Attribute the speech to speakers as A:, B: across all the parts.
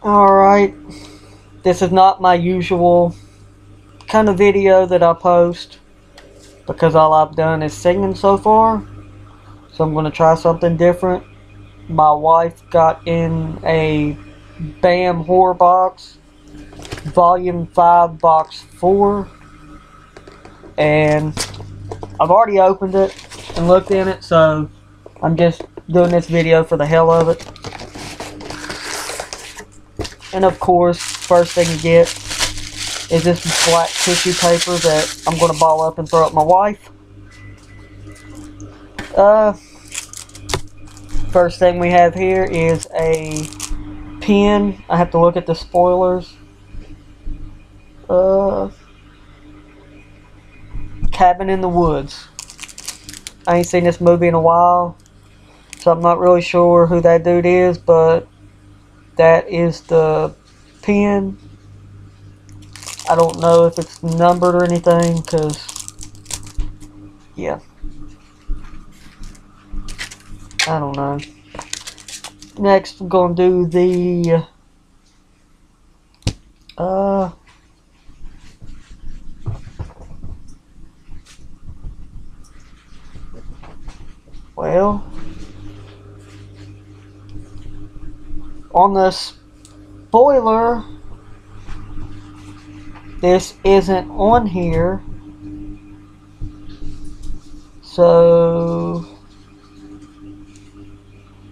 A: Alright, this is not my usual kind of video that I post because all I've done is singing so far. So I'm going to try something different. My wife got in a BAM horror box, volume 5, box 4. And I've already opened it and looked in it, so I'm just doing this video for the hell of it. And of course, first thing you get is this black tissue paper that I'm going to ball up and throw at my wife. Uh, first thing we have here is a pen. I have to look at the spoilers. Uh, Cabin in the Woods. I ain't seen this movie in a while, so I'm not really sure who that dude is, but that is the pen. I don't know if it's numbered or anything, because, yeah. I don't know. Next, we're going to do the, uh, well, on the spoiler, this isn't on here. So,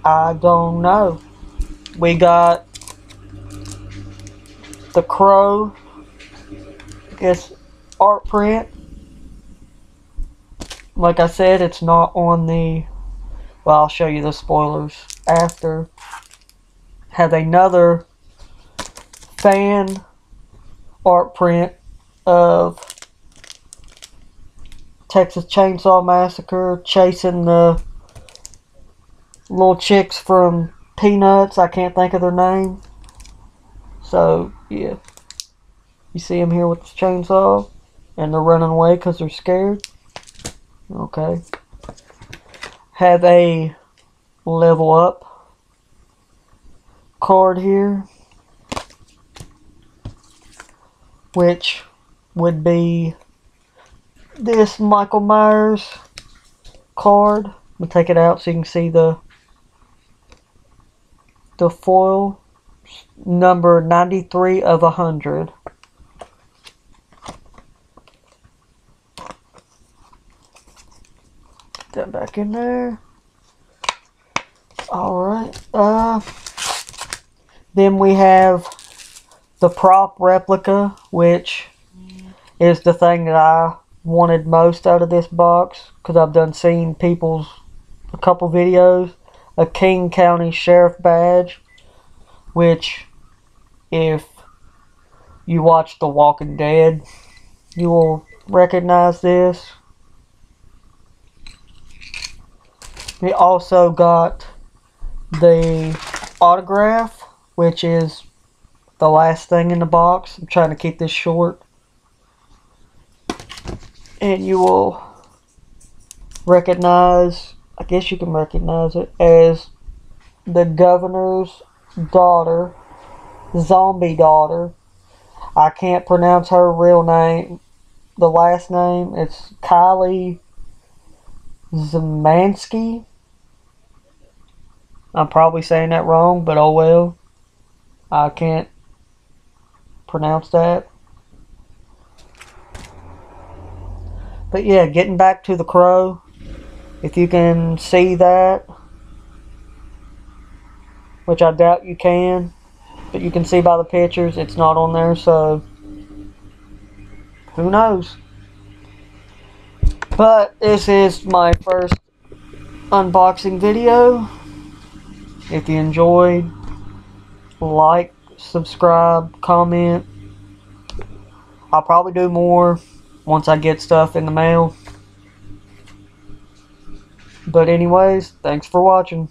A: I don't know. We got the Crow, I guess, art print. Like I said, it's not on the, well, I'll show you the spoilers after have another fan art print of Texas Chainsaw Massacre chasing the little chicks from Peanuts. I can't think of their name. So, yeah. You see them here with the chainsaw. And they're running away because they're scared. Okay. Have a level up card here, which would be this Michael Myers card. We'll take it out so you can see the the foil number 93 of 100. Put that back in there. Alright. Uh then we have the prop replica, which is the thing that I wanted most out of this box because I've done seen people's a couple videos. A King County Sheriff badge, which if you watch The Walking Dead, you will recognize this. We also got the autograph which is the last thing in the box. I'm trying to keep this short. And you will recognize, I guess you can recognize it, as the governor's daughter, zombie daughter. I can't pronounce her real name, the last name. It's Kylie Szymanski. I'm probably saying that wrong, but oh well. I can't pronounce that. But yeah, getting back to the crow, if you can see that, which I doubt you can, but you can see by the pictures, it's not on there, so who knows. But this is my first unboxing video. If you enjoyed, like, subscribe, comment. I'll probably do more once I get stuff in the mail. But anyways, thanks for watching.